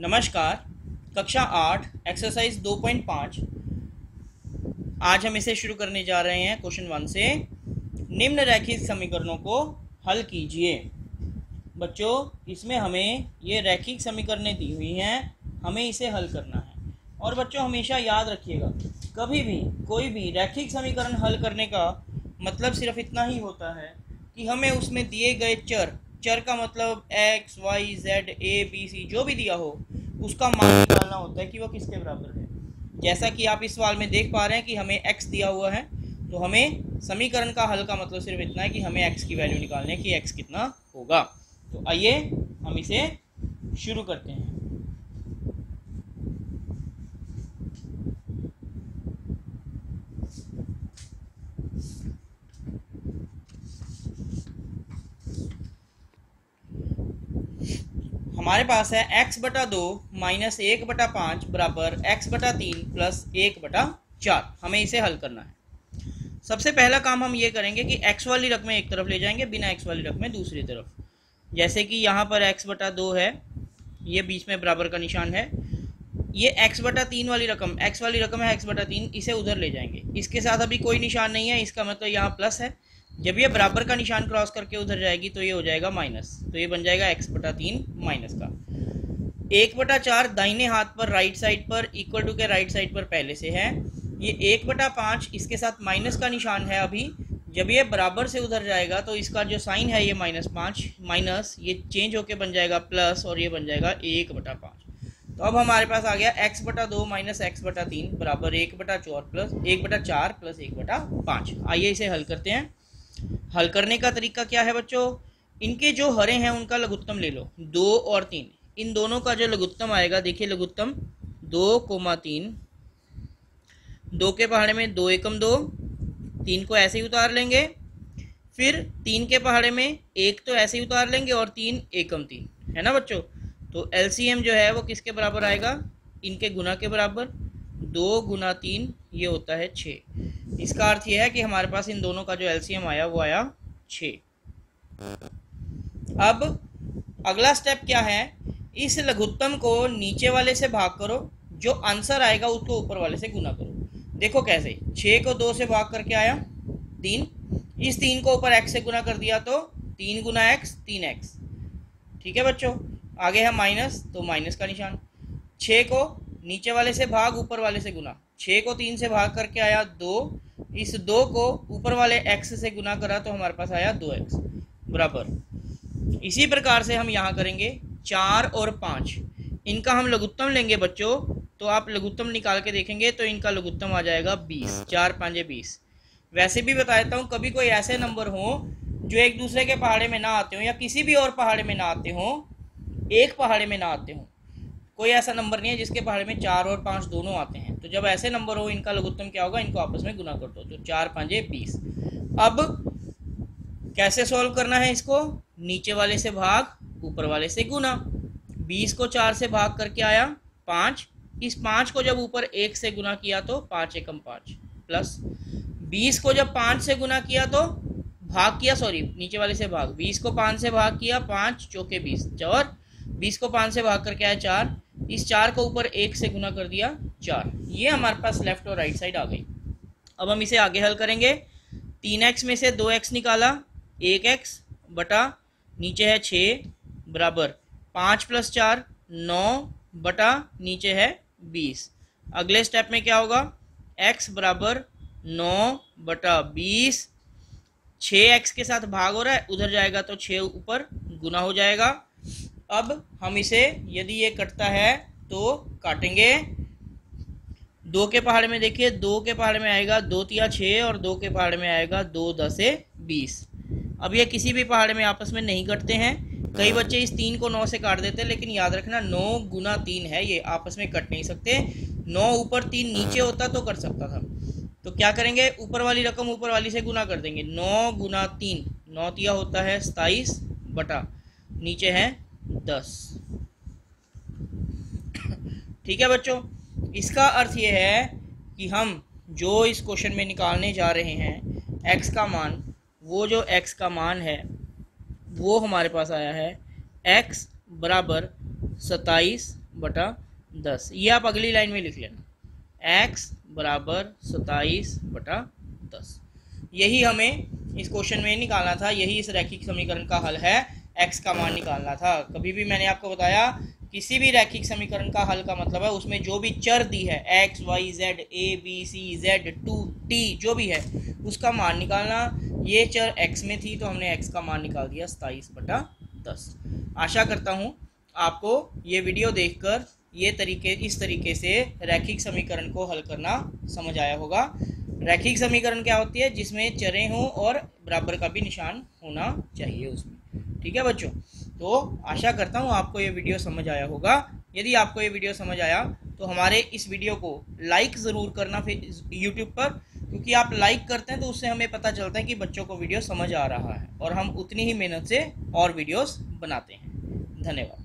नमस्कार, कक्षा आठ एक्सरसाइज दो पॉइंट पाँच। आज हम इसे शुरू करने जा रहे हैं क्वेश्चन वन से। निम्न रैखिक समीकरणों को हल कीजिए। बच्चों, इसमें हमें ये रैखिक समीकरणें दी हुई हैं, हमें इसे हल करना है। और बच्चों, हमेशा याद रखिएगा, कभी भी कोई भी रैखिक समीकरण हल करने का मतलब सिर्फ़ इतना ही होता है कि हमें उसमें दिए गए चर चर का मतलब X Y Z A B C जो भी दिया हो, उसका मान निकालना होता है कि वह किसके बराबर है। जैसा कि आप इस सवाल में देख पा रहे हैं कि हमें एक्स दिया हुआ है तो हमें समीकरण का हल का मतलब सिर्फ़ इतना है कि हमें एक्स की वैल्यू निकालनी है कि एक्स कितना होगा। तो आइए हम इसे शुरू करते हैं। हमारे पास है x बटा दो माइनस एक बटा पाँच बराबर एक्स बटा तीन प्लस एक बटा चार। हमें इसे हल करना है। सबसे पहला काम हम ये करेंगे कि x वाली रकमें एक तरफ़ ले जाएँगे बिना x वाली रकमें दूसरी तरफ़। जैसे कि यहाँ पर x बटा दो है, ये बीच में बराबर का निशान है। ये x बटा तीन वाली रकम, x वाली रकम है x बटा तीन, इसे उधर ले जाएँगे। इसके साथ अभी कोई निशान नहीं है, इसका मतलब यहाँ प्लस है। जब ये बराबर का निशान क्रॉस करके उधर जाएगी तो ये हो जाएगा माइनस तो ये बन जाएगा एक्स बटा तीन माइनस का. एक बटा चार दाहिने हाथ पर राइट साइड पर इक्वल टू के राइट साइड पर पहले से है. ये एक बटा पाँच इसके साथ माइनस का निशान है अभी. जब ये बराबर से उधर जाएगा तो इसका जो साइन है ये माइनस पाँच. माइनस ये चेंज होके बन जाएगा प्लस और ये बन जाएगा एक बटा पाँच. तो अब हमारे पास आ गया एक्स बटा दो माइनस एक्स बटा तीन बराबर एक बटा चार प्लस एक बटा चार प्लस एक बटा पाँच. आइए इसे हल करते हैं. हल करने का तरीका क्या है बच्चों? इनके जो हरे हैं, उनका लघुत्तम ले लो। दो और तीन। इन दोनों का जो लघुत्तम आएगा, देखिए लघुत्तम। दो कोमा तीन। दो के पहाड़े में दो एकम दो। तीन को ऐसे ही उतार लेंगे। फिर तीन के पहाड़े में एक तो ऐसे ही उतार लेंगे और तीन एकम तीन। है ना बच्चों? तो एलसीएम जो है, वो किसके बराबर आएगा? इनके गुना के बराबर। दो गुना तीन, ये होता है छः। इसका अर्थ यह है कि हमारे पास इन दोनों का जो एलसीएम आया, वो आया छ अब अगला स्टेप क्या है? इस लघुत्तम को नीचे वाले से भाग करो, जो आंसर आएगा उसको ऊपर वाले से गुना करो। देखो कैसे छः को दो से भाग करके आया, तीन। इस तीन को ऊपर एक्स से गुना कर दिया तो तीन गुना एक्स तीन एक्स ठीक है बच्चों? आगे है माइनस तो माइनस का निशान। छः को नीचे वाले से भाग, ऊपर वाले से गुना। छः को तीन से भाग करके आया दो। इस दो को ऊपर वाले एक्स से गुना करा तो हमारे पास आया दो एक्स बराबर। इसी प्रकार से हम यहाँ करेंगे चार और पाँच। इनका हम लघुत्तम लेंगे बच्चों। तो आप लघुत्तम निकाल के देखेंगे तो इनका लघुत्तम आ जाएगा बीस। चार पाँच बीस। वैसे भी बता देता हूँ, कभी कोई ऐसे नंबर हो जो एक दूसरे के पहाड़े में ना आते हो या किसी भी और पहाड़े में ना आते हों, एक पहाड़े में ना आते हों। कोई ऐसा नंबर नहीं है जिसके पहाड़े में चार और पाँच दोनों आते हैं। तो जब ऐसे नंबर हो, इनका लघुत्तम क्या होगा? इनको आपस में गुना कर दो तो चार, पाँचे बीस। अब कैसे सॉल्व करना है इसको? नीचे वाले से भाग, ऊपर वाले से गुना। बीस को चार से भाग करके आया, पाँच। इस पाँच को जब ऊपर एक से गुना किया तो पाँच एकम पाँच प्लस। बीस को जब पाँच से गुना किया तो भाग किया सॉरी नीचे वाले से भाग। बीस को पाँच से भाग किया, पाँच, चौके बीस। और बीस को पाँच से भाग करके आया चार इस चार को ऊपर एक से गुना कर दिया चार। ये हमारे पास लेफ़्ट और राइट साइड आ गई। अब हम इसे आगे हल करेंगे। तीन एक्स में से दो एक्स निकाला, एक एक्स बटा नीचे है छः बराबर पाँच प्लस चार, नौ बटा नीचे है बीस। अगले स्टेप में क्या होगा? एक्स बराबर नौ बटा बीस। छः एक्स के साथ भाग हो रहा है, उधर जाएगा तो छः ऊपर गुना हो जाएगा। अब हम इसे यदि ये कटता है तो काटेंगे। दो के पहाड़ में देखिए, दो के पहाड़ में आएगा दो तिया छः और दो के पहाड़ में आएगा दो दसे बीस। अब ये किसी भी पहाड़ में आपस में नहीं कटते हैं। कई बच्चे इस तीन को नौ से काट देते हैं, लेकिन याद रखना नौ गुना तीन है, ये आपस में कट नहीं सकते। नौ ऊपर तीन नीचे होता तो कर सकता था। तो क्या करेंगे? ऊपर वाली रकम ऊपर वाली से गुना कर देंगे। नौ गुना तीन, नौ तिया होता है सताइस बटा। नीचे है दस। ठीक है बच्चों, इसका अर्थ ये है कि हम जो इस क्वेश्चन में निकालने जा रहे हैं एक्स का मान, वो जो एक्स का मान है, वो हमारे पास आया है एक्स बराबर सताईस बटा दस। ये आप अगली लाइन में लिख लेना। एक्स बराबर सताईस बटा दस। यही हमें इस क्वेश्चन में निकालना था, यही इस रैखिक समीकरण का हल है। एक्स का मान निकालना था। कभी भी मैंने आपको बताया, किसी भी रैखिक समीकरण का हल का मतलब है, उसमें जो भी चर दी है X Y Z A B C Z to T जो भी है, उसका मान निकालना। ये चर एक्स में थी तो हमने एक्स का मान निकाल दिया, सताईस बटा दस। आशा करता हूँ आपको ये वीडियो देखकर, ये तरीके, इस तरीके से रैखिक समीकरण को हल करना समझ आया होगा। रैखिक समीकरण क्या होती है, जिसमें चरे हों और बराबर का भी निशान होना चाहिए उसमें। ठीक है बच्चों? तो आशा करता हूँ आपको ये वीडियो समझ आया होगा। यदि आपको ये वीडियो समझ आया तो हमारे इस वीडियो को लाइक ज़रूर करना फिर यूट्यूब पर, क्योंकि आप लाइक करते हैं तो उससे हमें पता चलता है कि बच्चों को वीडियो समझ आ रहा है और हम उतनी ही मेहनत से और वीडियोस बनाते हैं। धन्यवाद।